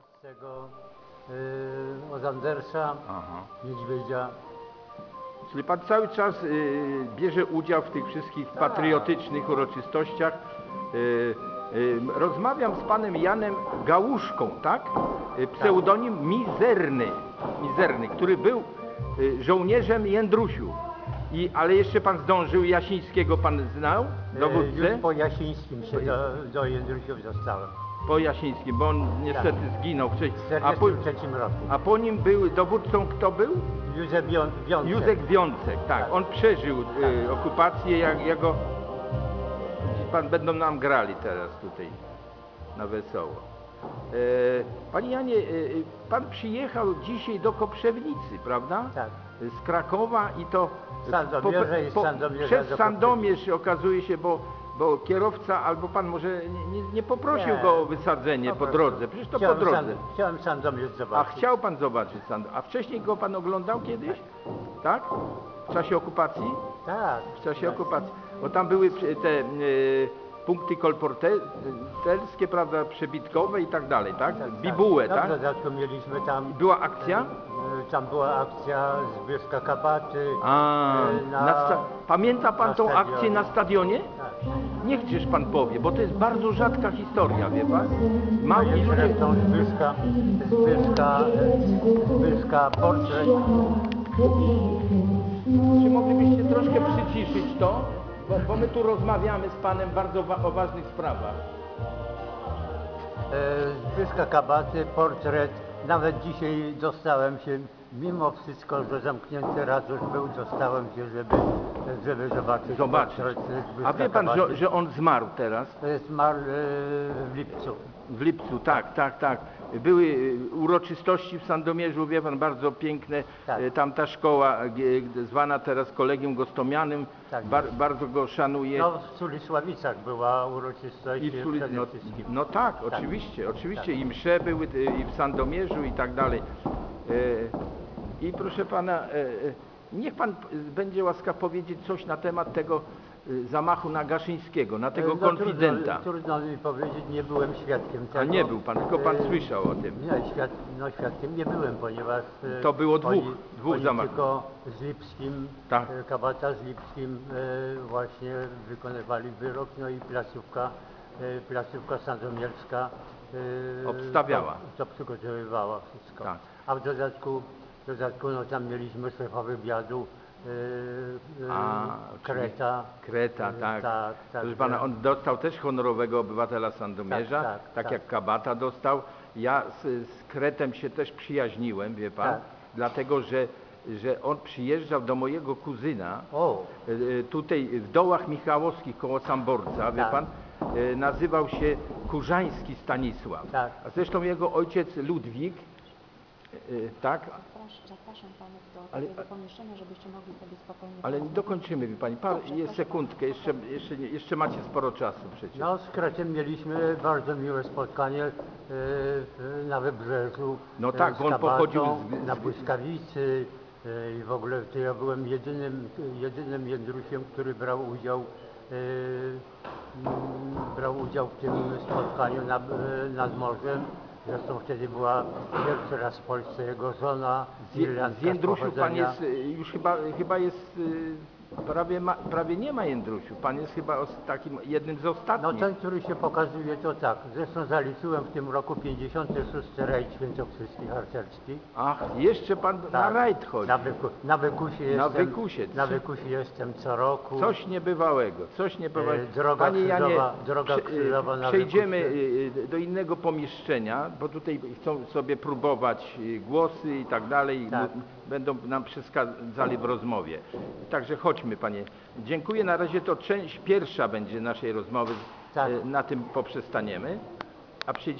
z tego yy, od Andersa, Aha. Niedźwiedzia. Czyli pan cały czas y, bierze udział w tych wszystkich patriotycznych uroczystościach. Y, y, rozmawiam z panem Janem Gałuszką, tak? Y, pseudonim Mizerny, Mizerny, który był y, żołnierzem Jędrusiu. I, ale jeszcze pan zdążył, Jasińskiego pan znał, Yy, dowódcę? Już po Jasińskim się do, do Jędrusiów zostałem. Po Jasińskim, bo on niestety zginął wcześniej. W A po, 1943 roku. a po nim był dowódcą kto był? Józef Wiąc- Wiącek. Józek Wiącek, tak. Tak. On przeżył y, okupację, jak jego... Pan będą nam grali teraz tutaj na wesoło. E, Panie Janie, e, e, pan przyjechał dzisiaj do Koprzewnicy, prawda? Tak. Z Krakowa i to... Sandomierza i z Sandomierza Przez do Sandomierz okazuje się, bo, bo kierowca albo pan może nie, nie, nie poprosił Nie. go o wysadzenie po, drodze. Przecież to chciałem po drodze. San, chciałem A zobaczyć. chciał pan zobaczyć Sandomierz. A wcześniej go pan oglądał kiedyś? Tak? W czasie okupacji? Tak. W czasie tak. okupacji. Bo tam były przy- te e, punkty kolporterskie, prawda, przebitkowe i tak dalej, tak? Tak, Bibułę, No, tak? W dodatku mieliśmy tam... Była akcja? e, Tam była akcja Zbyszka Kabaty. A, e, na, na sta- pamięta pan na tą stadionie. akcję na stadionie? Tak. Niechcież pan powie, bo to jest bardzo rzadka historia, wie pan? No Mam i jest ludzie... zresztą Zbyszka, Zbyszka, Zbyszka portret. Czy moglibyście troszkę przyciszyć to? Bo, bo my tu rozmawiamy z panem bardzo wa- o ważnych sprawach. E, Zbyszka Kabaty, portret. Nawet dzisiaj dostałem się, mimo wszystko, że zamknięty ratusz był, dostałem się, żeby, żeby zobaczyć, Zobaczyć. A wie pan, że, że on zmarł teraz? Zmarł e, w lipcu. W lipcu, tak, tak, tak. Były y, uroczystości w Sandomierzu, wie pan, bardzo piękne. Tak. Y, Tam ta szkoła, g- zwana teraz Kolegium Gostomianym, Tak. bar, bardzo go szanuje. No w Sulisławicach była uroczystość I w Suli- przede no, no tak, oczywiście, oczywiście. Tak. I msze były i w Sandomierzu i tak dalej. Y, I proszę pana, y, y, niech pan będzie łaskaw powiedzieć coś na temat tego y, zamachu na Gaszyńskiego, na tego No, konfidenta. Trudno, trudno mi powiedzieć, nie byłem świadkiem tego. A nie był pan, tylko pan E, słyszał o tym. Nie, świad, no świadkiem nie byłem, ponieważ... e, To było dwóch- oni, dwóch oni zamachów. tylko z Lipskim, Tak. e, Kabata z Lipskim e, właśnie wykonywali wyrok, no i placówka, e, placówka sandomierska e, Obstawiała. To, to przygotowywała wszystko. Tak. A w dodatku, w dodatku no, tam mieliśmy szefa wywiadu, e, A, Kreta. Kreta, E, tak. tak, tak, Proszę pana, że- on dostał też honorowego obywatela Sandomierza, Tak, tak, tak, tak. jak Kabata dostał. Ja z, z Kretem się też przyjaźniłem, wie pan, Tak. dlatego że, że on przyjeżdżał do mojego kuzyna, O, e, tutaj w dołach Michałowskich koło Samborca, wie Tak. pan, e, nazywał się Kurzański Stanisław. Tak. A zresztą jego ojciec Ludwik, tak, Zaprasz- Zapraszam panów do Ale- takiego pomieszczenia, żebyście mogli sobie spokojnie ale nie dokończymy, wie pani, par, Dobrze, sekundkę, jeszcze, jeszcze, nie- jeszcze macie sporo czasu przecież. No z Kreciem mieliśmy bardzo miłe spotkanie w- na Wybrzeżu. No tak, z bo on pochodził z- z- Na Błyskawicy e, i w ogóle to ja byłem jedynym, jedynym Jędrusiem, który brał udział mm, brał udział w tym spotkaniu na, e, nad morzem. Zresztą wtedy była pierwszy raz w Polsce jego żona, Z, z Jędrusiu pan jest, y, już chyba, chyba jest, y, prawie, ma, prawie nie ma Jędrusiu. Pan jest chyba os, takim jednym z No ostatnich. ten, który się pokazuje, to tak. Zresztą zaliczyłem w tym roku 56. rajd świętokrzyski harcerski. Ach, jeszcze pan na Tak. rajd chodzi. Na, wyku, na wykusie jestem. Na wykusie. Na wykusie jestem co roku. Coś niebywałego, coś niebywałego. E, droga Panie Janie, krzyżowa- droga prze- y, krzyżowa na przejdziemy Wykusie. y, do innego pomieszczenia, bo tutaj chcą sobie próbować głosy i tak dalej. Tak. Będą nam przeszkadzali w rozmowie. Także chodźmy, panie. Dziękuję. Na razie to część pierwsza będzie naszej rozmowy. Tak. Y, Na tym poprzestaniemy. A przyjdziemy.